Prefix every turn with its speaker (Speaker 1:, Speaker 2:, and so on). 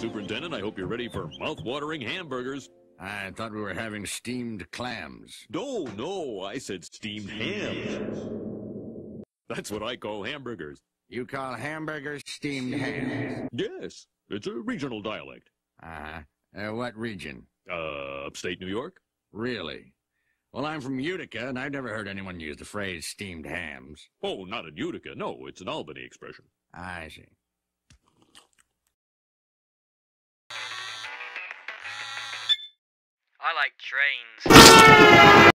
Speaker 1: Superintendent, I hope you're ready for mouth-watering hamburgers.
Speaker 2: I thought we were having steamed clams.
Speaker 1: No, no, I said steamed hams. That's what I call hamburgers.
Speaker 2: You call hamburgers steamed hams?
Speaker 1: Yes, it's a regional dialect.
Speaker 2: Uh-huh. Uh, what region?
Speaker 1: Uh, upstate New York?
Speaker 2: Really? Well, I'm from Utica, and I've never heard anyone use the phrase steamed hams.
Speaker 1: Oh, not in Utica. No, it's an Albany expression.
Speaker 2: I see.
Speaker 3: I like trains.